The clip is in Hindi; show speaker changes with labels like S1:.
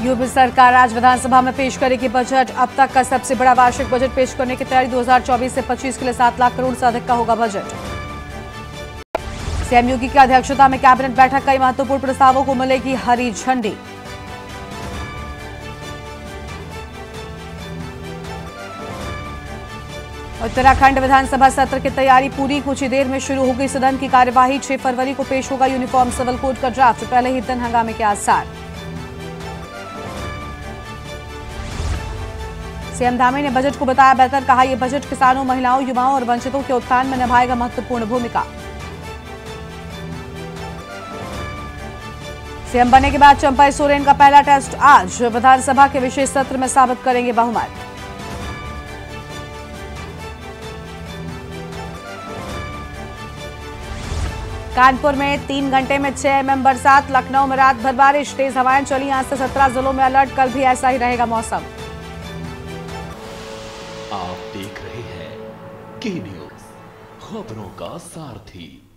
S1: यूपी सरकार आज विधानसभा में पेश करेगी बजट। अब तक का सबसे बड़ा वार्षिक बजट पेश करने की तैयारी 2024 से 25 के लिए सात लाख करोड़ से अधिक का होगा बजट। सीएम योगी की अध्यक्षता में कैबिनेट बैठक, कई महत्वपूर्ण प्रस्तावों को मिलेगी हरी झंडी। उत्तराखंड विधानसभा सत्र की तैयारी पूरी, कुछ ही देर में शुरू होगी सदन की कार्यवाही। 6 फरवरी को पेश होगा यूनिफॉर्म सिविल कोड का ड्राफ्ट। पहले ही दिन हंगामे के आसार। सीएम धामी ने बजट को बताया, बेहतर कहा यह बजट किसानों, महिलाओं, युवाओं और वंचितों के उत्थान में निभाएगा महत्वपूर्ण भूमिका। सीएम बनने के बाद चंपाई सोरेन का पहला टेस्ट आज, विधानसभा के विशेष सत्र में साबित करेंगे बहुमत। कानपुर में तीन घंटे में छह एमएम बरसात, लखनऊ में रात भर बारिश, तेज हवाएँ चली, आज से सत्रह जिलों में अलर्ट, कल भी ऐसा ही रहेगा मौसम।
S2: आप देख रहे हैं के न्यूज़ खबरों का सारथी।